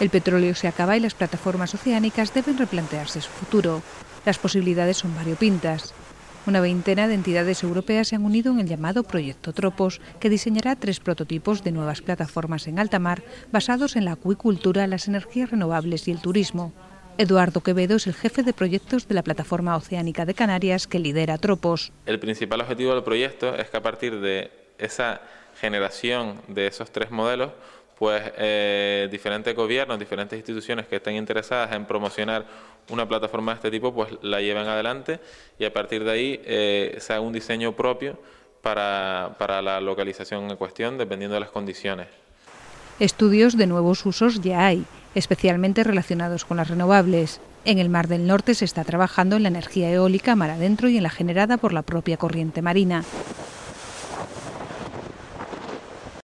El petróleo se acaba y las plataformas oceánicas deben replantearse su futuro. Las posibilidades son variopintas. Una veintena de entidades europeas se han unido en el llamado Proyecto Tropos, que diseñará tres prototipos de nuevas plataformas en alta mar basados en la acuicultura, las energías renovables y el turismo. Eduardo Quevedo es el jefe de proyectos de la Plataforma Oceánica de Canarias que lidera Tropos. El principal objetivo del proyecto es que a partir de esa generación de esos tres modelos, pues eh, diferentes gobiernos, diferentes instituciones que estén interesadas en promocionar una plataforma de este tipo, pues la lleven adelante y a partir de ahí eh, se haga un diseño propio para, para la localización en cuestión, dependiendo de las condiciones. Estudios de nuevos usos ya hay, especialmente relacionados con las renovables. En el Mar del Norte se está trabajando en la energía eólica mar adentro y en la generada por la propia corriente marina.